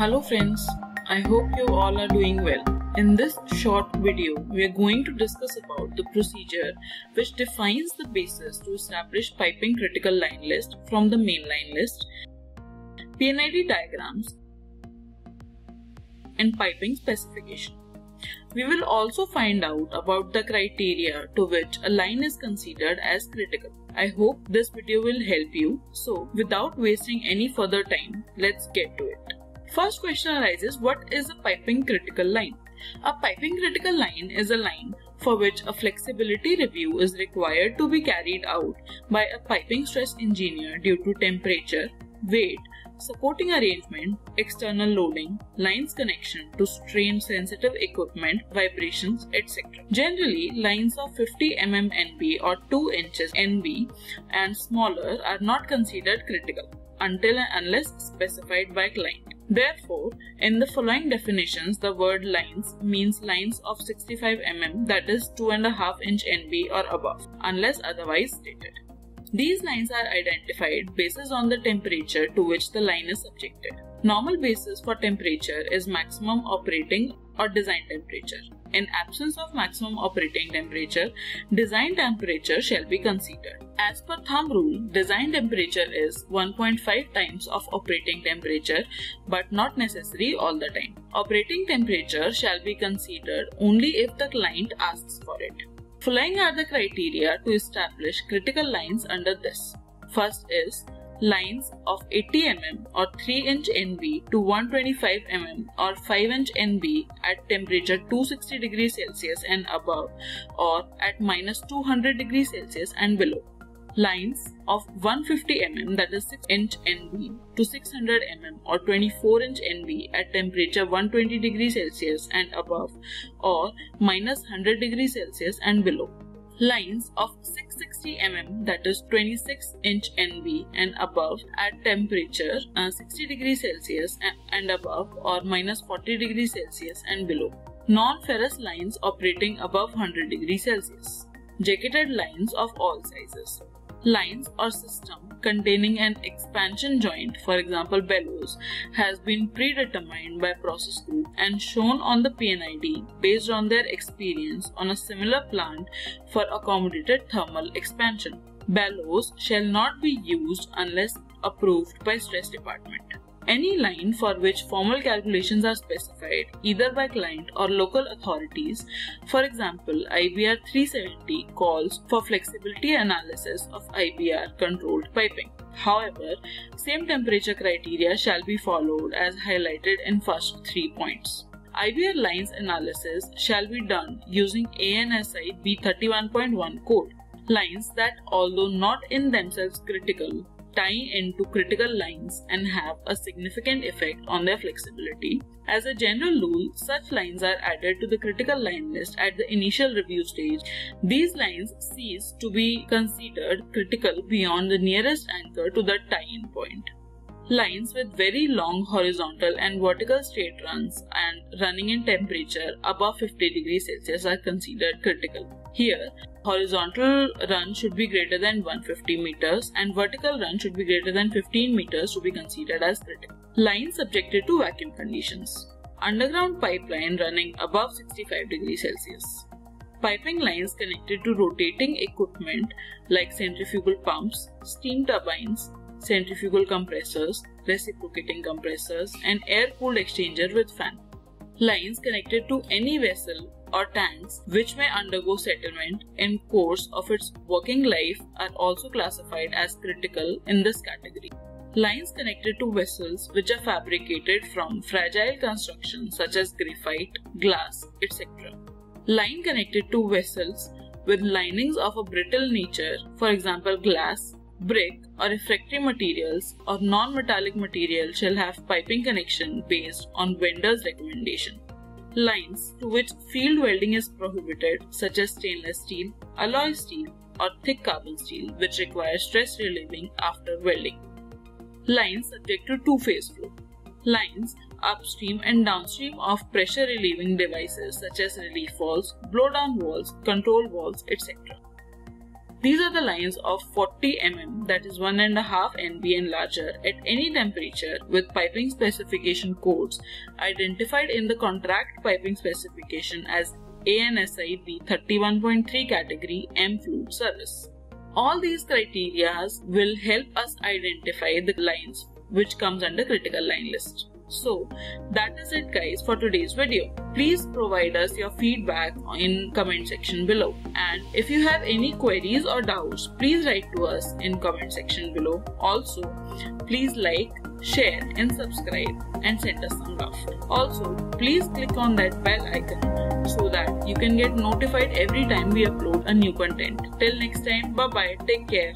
Hello friends, I hope you all are doing well. In this short video, we are going to discuss about the procedure which defines the basis to establish piping critical line list from the main line list, P&ID diagrams, and piping specification. We will also find out about the criteria to which a line is considered as critical. I hope this video will help you. So without wasting any further time, let's get to it. First question arises what is a piping critical line? A piping critical line is a line for which a flexibility review is required to be carried out by a piping stress engineer due to temperature, weight, supporting arrangement, external loading, lines connection to strain sensitive equipment, vibrations, etc. Generally, lines of 50 mm NB or 2 inches NB and smaller are not considered critical until and unless specified by client. Therefore, in the following definitions, the word lines means lines of 65 mm that is 2.5 inch NB or above, unless otherwise stated. These lines are identified based on the temperature to which the line is subjected. Normal basis for temperature is maximum operating or design temperature. In absence of maximum operating temperature, design temperature shall be considered. As per thumb rule, design temperature is 1.5 times of operating temperature but not necessary all the time. Operating temperature shall be considered only if the client asks for it. Following are the criteria to establish critical lines under this. First is lines of 80 mm or 3 inch NB to 125 mm or 5 inch NB at temperature 260 degrees Celsius and above or at minus 200 degrees Celsius and below. Lines of 150 mm that is 6 inch NB to 600 mm or 24 inch NB at temperature 120 degrees Celsius and above or minus 100 degrees Celsius and below. Lines of 660 mm that is 26 inch NB and above at temperature uh, 60 degrees Celsius and above or minus 40 degrees Celsius and below. Non-ferrous lines operating above 100 degrees Celsius. Jacketed lines of all sizes lines or system containing an expansion joint, for example bellows, has been predetermined by process group and shown on the P&ID based on their experience on a similar plant for accommodated thermal expansion. Bellows shall not be used unless approved by stress department. Any line for which formal calculations are specified either by client or local authorities, for example, IBR 370 calls for flexibility analysis of IBR controlled piping. However, same temperature criteria shall be followed as highlighted in first three points. IBR lines analysis shall be done using ANSI B31.1 code. Lines that, although not in themselves critical, tie into critical lines and have a significant effect on their flexibility. As a general rule, such lines are added to the critical line list at the initial review stage. These lines cease to be considered critical beyond the nearest anchor to the tie-in point. Lines with very long horizontal and vertical straight runs and running in temperature above 50 degrees Celsius are considered critical. Here, horizontal run should be greater than 150 meters and vertical run should be greater than 15 meters to be considered as critical. Lines subjected to vacuum conditions. Underground pipeline running above 65 degrees Celsius. Piping lines connected to rotating equipment like centrifugal pumps, steam turbines, centrifugal compressors, reciprocating compressors, and air-cooled exchanger with fan. Lines connected to any vessel or tanks which may undergo settlement in course of its working life are also classified as critical in this category. Lines connected to vessels which are fabricated from fragile construction such as graphite, glass, etc. Line connected to vessels with linings of a brittle nature, for example glass, brick or refractory materials or non-metallic material shall have piping connection based on vendor's recommendation. Lines to which field welding is prohibited such as stainless steel, alloy steel or thick carbon steel which require stress relieving after welding. Lines subject to two-phase flow. Lines upstream and downstream of pressure relieving devices such as relief valves, blow down valves, control valves, etc. These are the lines of 40 mm that is 1.5 NB and larger at any temperature with piping specification codes identified in the contract piping specification as ANSI B31.3 category M fluid service. All these criteria will help us identify the lines which comes under critical line list. So that is it guys for today's video. Please provide us your feedback in comment section below. And if you have any queries or doubts, please write to us in comment section below. Also, please like, share and subscribe and send us some love. Also, please click on that bell icon so that you can get notified every time we upload a new content. Till next time, bye bye, take care.